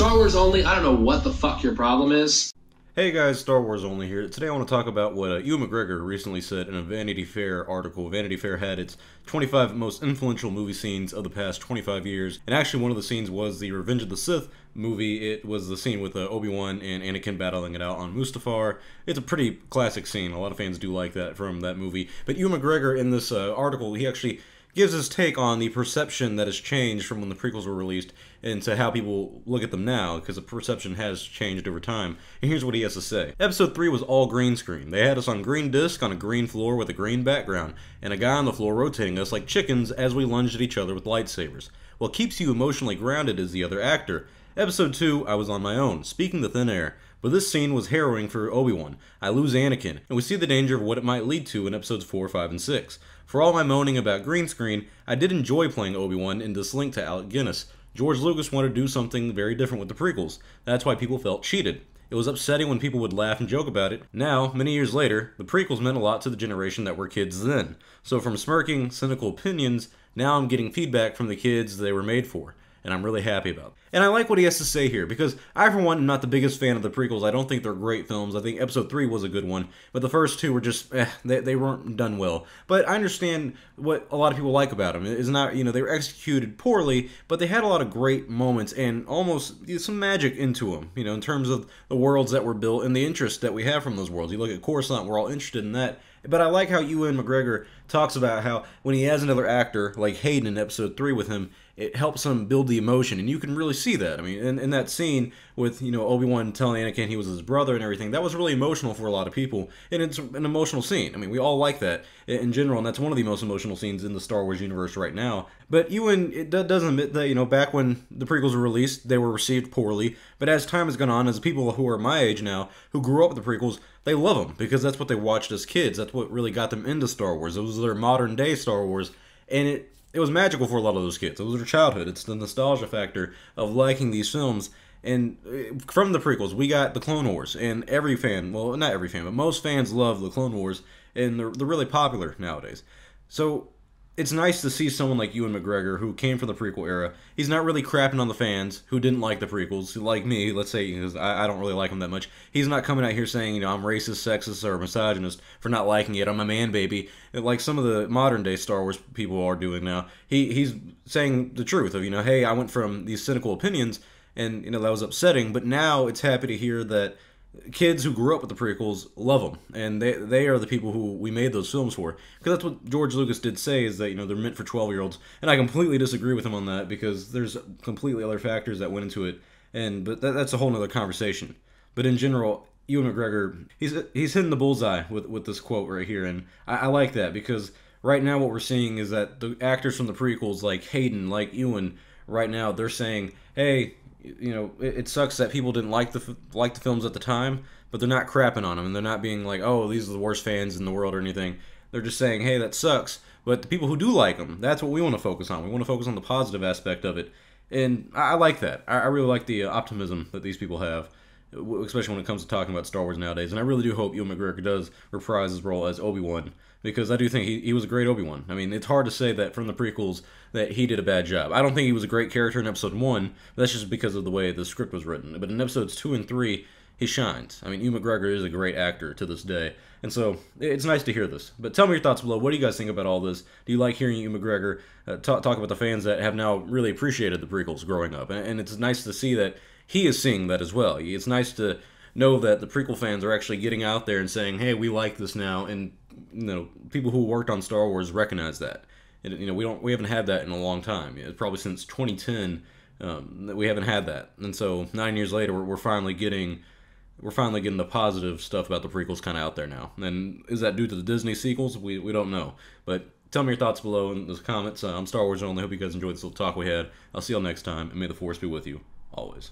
Star Wars only. I don't know what the fuck your problem is. Hey guys, Star Wars Only here. Today I want to talk about what uh, Ewan McGregor recently said in a Vanity Fair article. Vanity Fair had its 25 most influential movie scenes of the past 25 years, and actually one of the scenes was the Revenge of the Sith movie. It was the scene with uh, Obi-Wan and Anakin battling it out on Mustafar. It's a pretty classic scene. A lot of fans do like that from that movie. But Ewan McGregor in this uh, article, he actually gives his take on the perception that has changed from when the prequels were released into how people look at them now, because the perception has changed over time. And here's what he has to say. Episode 3 was all green screen. They had us on green disc on a green floor with a green background, and a guy on the floor rotating us like chickens as we lunged at each other with lightsabers. What keeps you emotionally grounded is the other actor. Episode 2, I was on my own, speaking the thin air. But this scene was harrowing for Obi-Wan. I lose Anakin, and we see the danger of what it might lead to in episodes 4, 5, and 6. For all my moaning about green screen, I did enjoy playing Obi-Wan in this link to Alec Guinness. George Lucas wanted to do something very different with the prequels. That's why people felt cheated. It was upsetting when people would laugh and joke about it. Now, many years later, the prequels meant a lot to the generation that were kids then. So from smirking, cynical opinions, now I'm getting feedback from the kids they were made for and I'm really happy about. And I like what he has to say here because I, for one, am not the biggest fan of the prequels. I don't think they're great films. I think Episode Three was a good one, but the first two were just eh, they, they weren't done well. But I understand what a lot of people like about them. It's not you know they were executed poorly, but they had a lot of great moments and almost some magic into them. You know, in terms of the worlds that were built and the interest that we have from those worlds. You look at Coruscant, we're all interested in that. But I like how Ewan McGregor talks about how when he has another actor like Hayden in episode three with him, it helps him build the emotion, and you can really see that. I mean, in, in that scene with you know Obi Wan telling Anakin he was his brother and everything, that was really emotional for a lot of people, and it's an emotional scene. I mean, we all like that in general, and that's one of the most emotional scenes in the Star Wars universe right now. But Ewan it does admit that you know back when the prequels were released, they were received poorly, but as time has gone on, as people who are my age now who grew up with the prequels, they love them because that's what they watched as kids. That's what really got them into Star Wars. It was their modern day Star Wars, and it it was magical for a lot of those kids. It was their childhood. It's the nostalgia factor of liking these films. And uh, from the prequels, we got the Clone Wars, and every fan, well, not every fan, but most fans love the Clone Wars, and they're, they're really popular nowadays. So it's nice to see someone like Ewan McGregor who came from the prequel era. He's not really crapping on the fans who didn't like the prequels, like me, let's say, because I, I, don't really like them that much. He's not coming out here saying, you know, I'm racist, sexist, or misogynist for not liking it. I'm a man baby, like some of the modern day Star Wars people are doing now. He he's saying the truth of, you know, hey, I went from these cynical opinions, and you know that was upsetting, but now it's happy to hear that kids who grew up with the prequels love them, and they they are the people who we made those films for. Because that's what George Lucas did say is that you know they're meant for twelve year olds, and I completely disagree with him on that because there's completely other factors that went into it, and but that, that's a whole nother conversation. But in general, Ewan McGregor he's he's hitting the bullseye with with this quote right here, and I, I like that because right now what we're seeing is that the actors from the prequels like Hayden, like Ewan, right now they're saying, hey you know, it, it, sucks that people didn't like the like the films at the time, but they're not crapping on them, and they're not being like, oh, these are the worst fans in the world or anything. They're just saying, hey, that sucks. But the people who do like them, that's what we want to focus on. We want to focus on the positive aspect of it, and I, I like that. I, I, really like the uh, optimism that these people have, especially when it comes to talking about Star Wars nowadays. And I really do hope Ewan McGregor does reprise his role as Obi Wan because I do think he, he was a great Obi Wan. I mean, it's hard to say that from the prequels that he did a bad job. I don't think he was a great character in Episode One. that's just because of the way the script was written. But in Episodes Two and Three, he shines. I mean, Ewan McGregor is a great actor to this day, and so it's nice to hear this. But tell me your thoughts below. What do you guys think about all this? Do you like hearing Ewan McGregor uh, talk, talk about the fans that have now really appreciated the prequels growing up? And, and it's nice to see that he is seeing that as well. It's nice to know that the prequel fans are actually getting out there and saying, "Hey, we like this now," and you know, people who worked on Star Wars recognize that. And, you know, we don't we haven't had that in a long time. Probably since 2010 um, that we haven't had that. And so nine years later, we're, we're finally getting we're finally getting the positive stuff about the prequels kind of out there now. And is that due to the Disney sequels? We we don't know. But tell me your thoughts below in the comments. Uh, I'm Star Wars only. Hope you guys enjoyed this little talk we had. I'll see y'all next time, and may the Force be with you always.